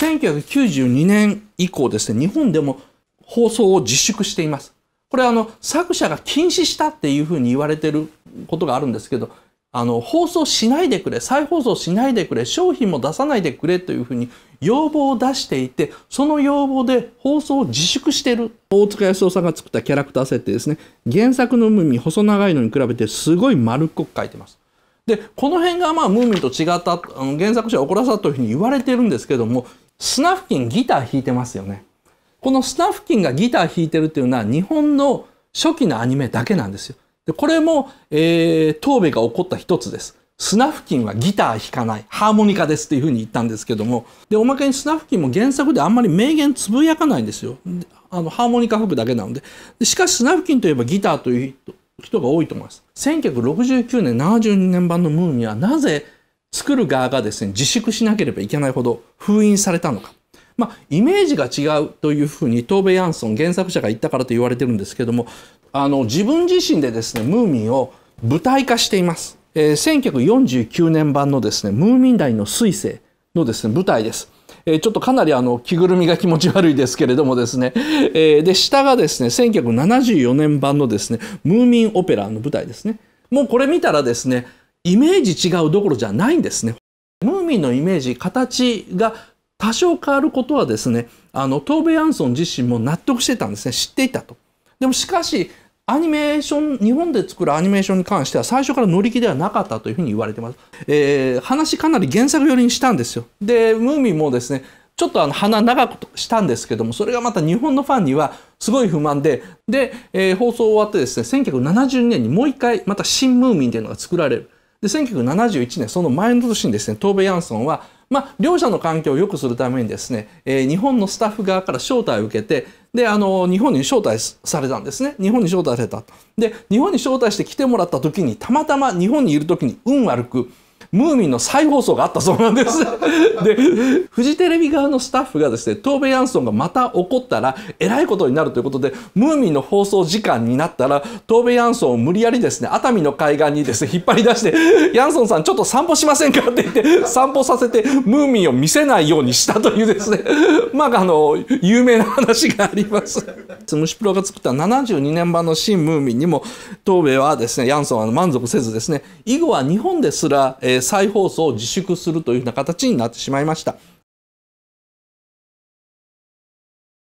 1992年以降ですね、日本でも放送を自粛しています。これはあの、作者が禁止したっていうふうに言われてることがあるんですけど、あの、放送しないでくれ、再放送しないでくれ、商品も出さないでくれというふうに要望を出していて、その要望で放送を自粛してる。大塚康夫さんが作ったキャラクター設定ですね。原作のムーミン、細長いのに比べてすごい丸っこく書いてます。で、この辺がまあムーミンと違った、あの原作者を怒らさというふうに言われてるんですけども、スナフキンギター弾いてますよね。このスナフキンがギター弾いてるっていうのは日本の初期のアニメだけなんですよ。でこれも、えー、東部が起こった一つです。スナフキンはギター弾かない、ハーモニカですっていうふうに言ったんですけども、で、おまけにスナフキンも原作であんまり名言つぶやかないんですよ。あの、ハーモニカ吹くだけなので。でしかし、スナフキンといえばギターという人が多いと思います。1969年72年版のムーミンはなぜ作る側がですね、自粛しなければいけないほど封印されたのか。まあ、イメージが違うというふうにトーベ・ヤンソン原作者が言ったからと言われてるんですけどもあの自分自身でですねムーミンを舞台化しています、えー、1949年版のですねムーミン大の彗星のですね舞台です。えー、ちょっとかなりあの着ぐるみが気持ち悪いですけれどもですね、えー、で下がですね1974年版のですねムーミンオペラの舞台ですね。もうこれ見たらですねイメージ違うどころじゃないんですねムーミンのイメージ形が多少変わることはですね、あの、トーベ・ヤンソン自身も納得してたんですね。知っていたと。でもしかし、アニメーション、日本で作るアニメーションに関しては最初から乗り気ではなかったというふうに言われてます。えー、話かなり原作寄りにしたんですよ。で、ムーミンもですね、ちょっとあの鼻長くしたんですけども、それがまた日本のファンにはすごい不満で、で、えー、放送終わってですね、1972年にもう一回また新ムーミンというのが作られる。で、1971年、その前の年にですね、東米・ヤンソンはまあ、両者の関係を良くするためにですね、えー、日本のスタッフ側から招待を受けて、で、あの、日本に招待されたんですね。日本に招待された。で、日本に招待して来てもらった時に、たまたま日本にいる時に運悪く、ムーミンの再放送があったそうなんです。で、フジテレビ側のスタッフがですね、トーベ・ヤンソンがまた怒ったら、えらいことになるということで、ムーミンの放送時間になったら、トーベ・ヤンソンを無理やりですね、熱海の海岸にですね、引っ張り出して、ヤンソンさんちょっと散歩しませんかって言って、散歩させて、ムーミンを見せないようにしたというですね、まあ、あの、有名な話があります。虫プロが作った72年版の新ムーミンにも、トーベはですね、ヤンソンは満足せずですね、以後は日本ですら、えー再放送を自粛するというような形になってしまいました。